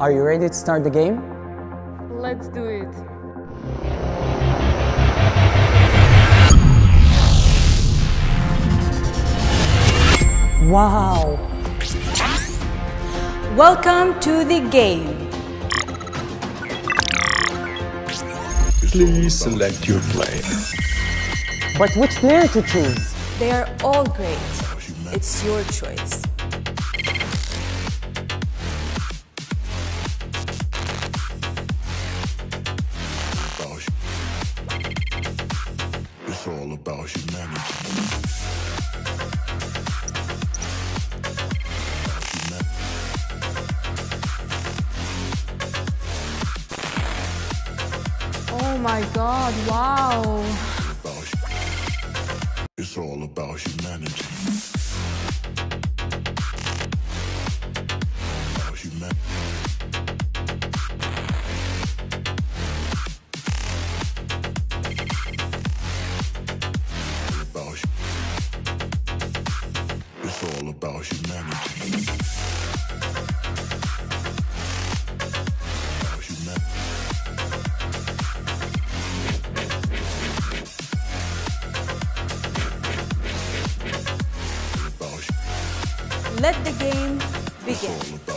Are you ready to start the game? Let's do it. Wow! Welcome to the game. Please select your player. But which player to choose? They are all great. It's your choice. It's all about humanity. Oh my god, wow. It's all about humanity. About humanity. About human- about hu- Let the game begin.